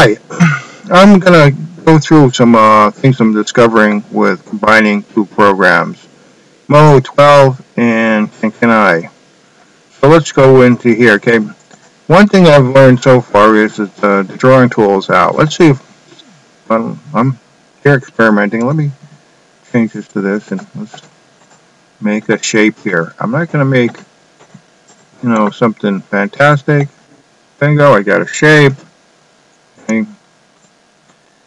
Hi, I'm going to go through some uh, things I'm discovering with combining two programs, Mo 12 and CACANi. So let's go into here, okay? One thing I've learned so far is that uh, the drawing tool is out. Let's see if I'm, I'm here experimenting. Let me change this to this and let's make a shape here. I'm not going to make, you know, something fantastic. Bingo, I got a shape. Okay.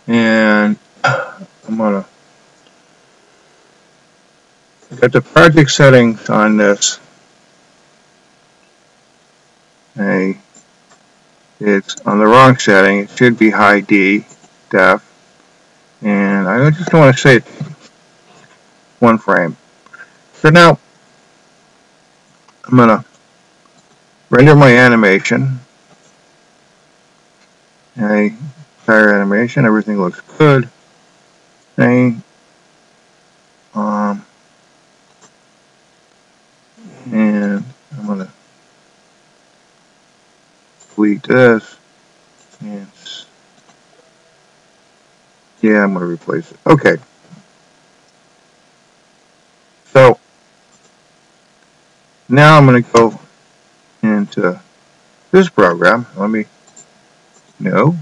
And I'm to get the project settings on this. Okay. It's on the wrong setting. It should be high D, def. And I just want to say one frame. So now, I'm to render my animation. Okay, entire animation, everything looks good. Okay, um, and I'm going to delete this. And yeah, I'm going to replace it. Okay. So, now I'm going to go into this program. Let me, no,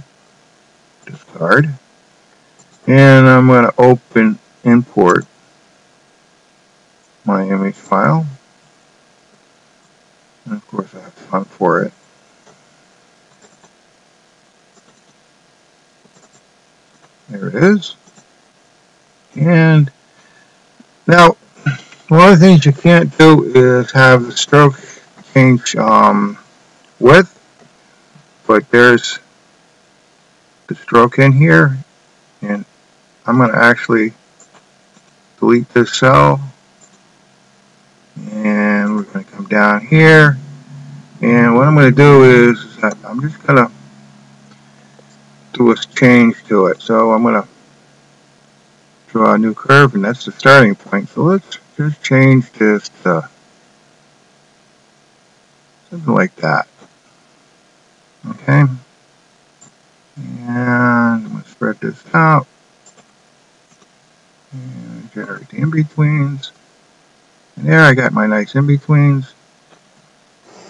discard. And I'm going to open, import my image file. And of course I have to hunt for it. There it is. And now one of the things you can't do is have the stroke change um, width, but there's the stroke in here, and I'm going to actually delete this cell, and we're going to come down here, and what I'm going to do is I'm just going to do a change to it. So I'm going to draw a new curve, and that's the starting point. So let's just change this to something like that. Okay. And I'm going to spread this out. And generate the in-betweens. And there I got my nice in-betweens.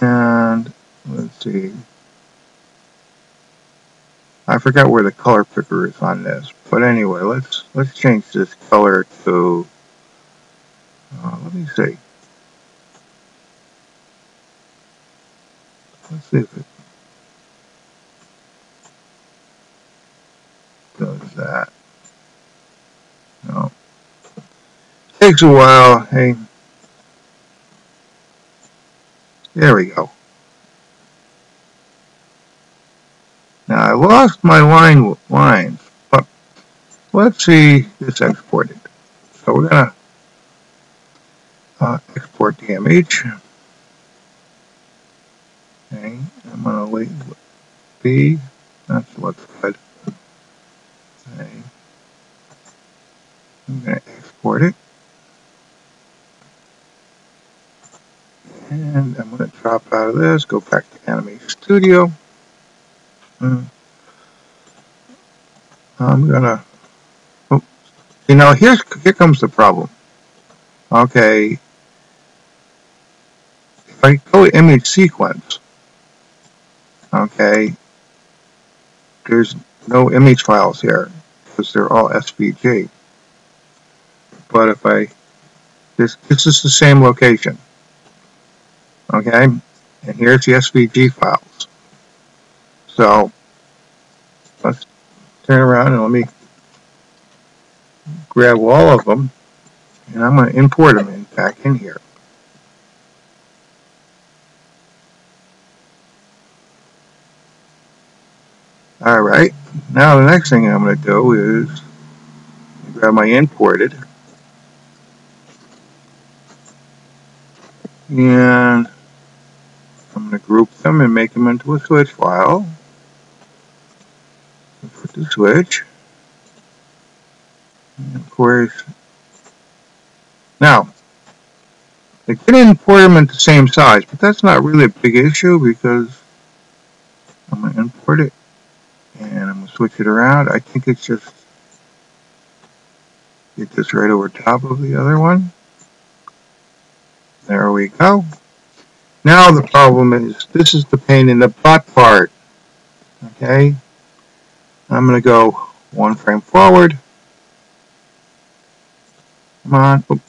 And let's see. I forgot where the color picker is on this. But anyway, let's let's change this color to uh, let me see. Let's see if it does that. No. Takes a while. Hey. There we go. Now I lost my line lines, but let's see this exported. So we're gonna uh, export the image. Okay, I'm to leave B. That's what's good. Okay. I'm to export it. And I'm going to drop out of this, go back to Animation Studio. Hmm. I'm going to, oh, you know, here's, here comes the problem. Okay, if I go image sequence, okay, there's no image files here because they're all SVG. But if I, this, this is the same location, okay, and here's the SVG files. So, let's turn around and let me grab all of them, and I'm going to import them in, back in here. Alright, now the next thing I'm going to do is grab my imported and I'm going to group them and make them into a switch file. Put the switch. And of course, now, I can import them at the same size, but that's not really a big issue because I'm going to import it and I'm going to switch it around. I think it's just get this right over top of the other one. There we go. Now the problem is, this is the pain in the butt part. Okay? I'm going to go one frame forward. Come on. Oop.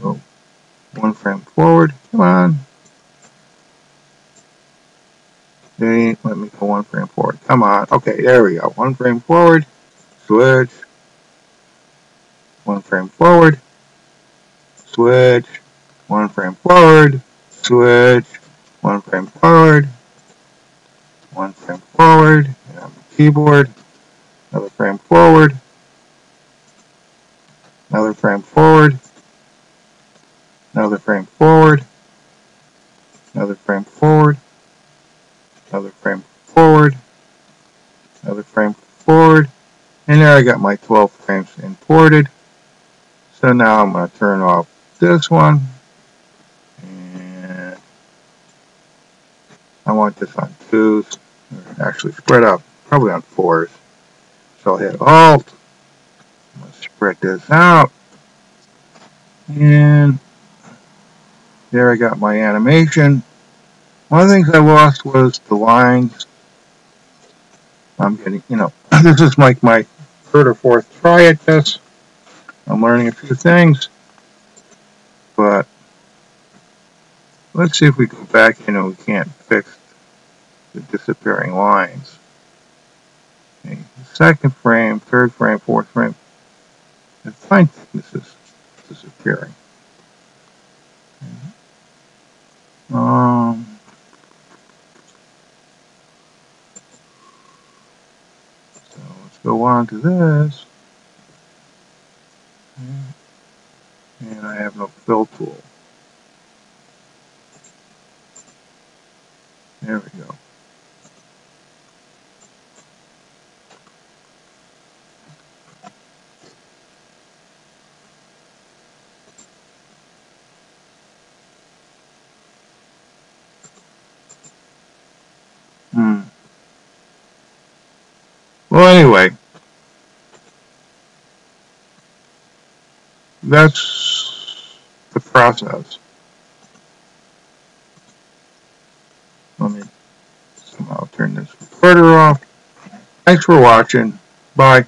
Go one frame forward. Come on. They let me go one frame forward. Come on. Okay, there we go. One frame forward. Switch. One frame forward. Switch. One frame forward. Switch. One frame forward. One frame forward. And on the keyboard. Another frame forward. Another frame forward. Another frame forward. Another frame forward another frame forward, another frame forward, and there I got my 12 frames imported. So now I'm going to turn off this one, and I want this on twos, actually spread out, probably on fours. So I'll hit Alt, to spread this out, and there I got my animation. One of the things I lost was the lines. I'm getting, you know, this is like my third or fourth try at this. I'm learning a few things. But let's see if we go back, you know, we can't fix the disappearing lines. Okay. Second frame, third frame, fourth frame. The fine thickness is disappearing. Um, let's go on to this. And I have no fill tool. There we go. Hmm. Well, anyway, that's process. Let me somehow turn this recorder off. Thanks for watching. Bye.